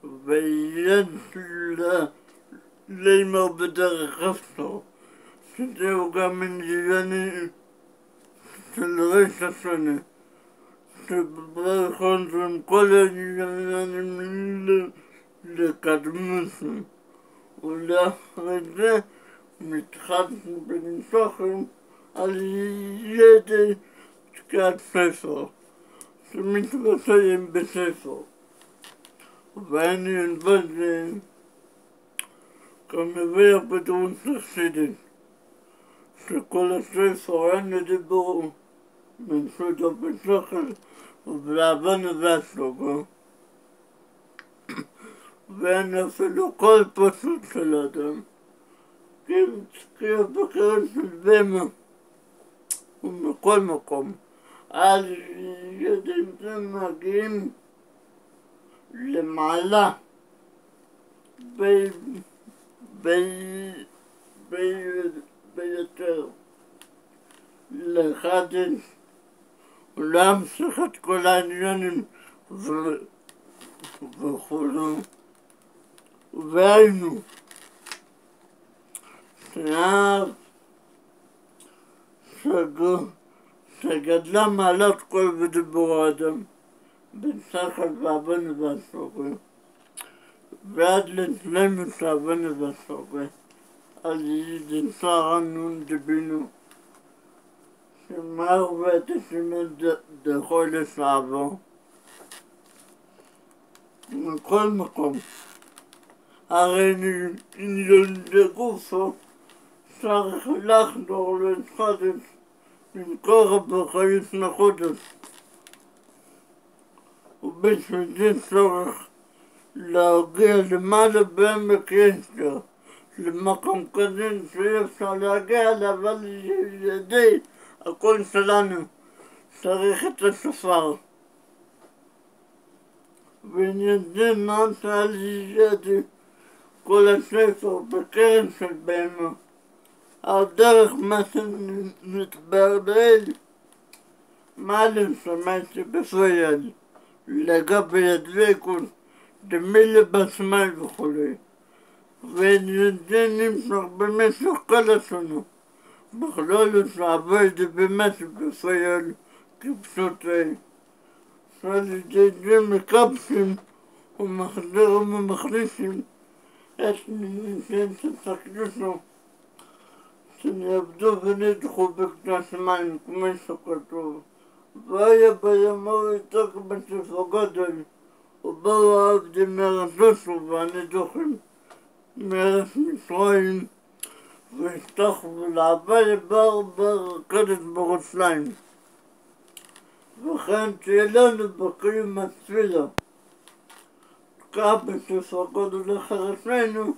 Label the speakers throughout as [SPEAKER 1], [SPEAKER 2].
[SPEAKER 1] Je suis allé à la maison de la maison. Je suis allé à la maison de la maison. Je suis allé à la maison de la maison. Je suis allé à la maison de la suis allé à la maison de la. ואני בזה כמביא הפתרון חסידית, שכל הספר אין לדיבור מנשות הפסחל ובלעבן והסוגו ואין אפילו קול פשוט של אדם. כי הבקרת של במה ומכל מקום. על ידי זה מגיעים למעלה. ביותר לחדש ולהמשיך את כל העניינים וכולו. והיינו. שגדלה מעלת כל בדיבור האדם שכל ואבן והסוגר ועד לשלמת האבן והסוגר על ידינסה רנון דבינו שמר ותשמד דחודש לעבור מכל מקום. הרי נגופו צריך לחדור להתחדש למכור בחיות מחודש ובשביל זה צורך להגיע למעלה בעמק יסטר למקום כזה שאי אפשר להגיע אליו על ידי הכל שלנו צריך את השופר ונדע מה שעל ידי כל הספר בקרן של בנו על דרך מה שנתבר לאל מה לשמעתי בפריאל לגבי הדבקות דמילה בשמאל וכולי. וזה נמשך במשך כל השנה. בכללות לעבוד במשך בפריאל כפשוטי. זה מקבצים ומחזירים ומכניסים את ניסים שתקדושו שנעבדו ונדחו בקדש מים כמו שכתוב והיה בימו איתו בספר גודל ובאו העבדים מארצות והנדוחים מארץ מצרים והשתחו לעבד בר בר קדש ברוסליים וכן תהיה לנו בקרים התפילה. כך בספר גודל לחרשנו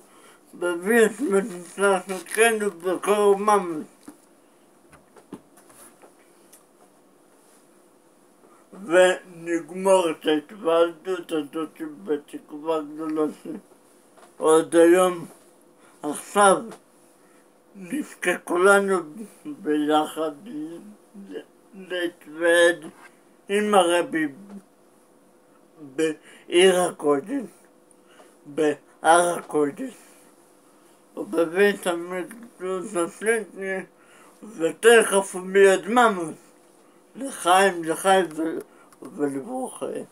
[SPEAKER 1] את מצוותנו בקור ממש ונגמור את ההתוועדות הזאת בתקווה גדולה שעוד היום, עכשיו, נזכה כולנו ביחד להתוועד עם הרבי בעיר הקודש, בהר הקודש, ובבית המקדוש השלישי, ותכף מיד ממש לחיים, לחיים veulent voir euh,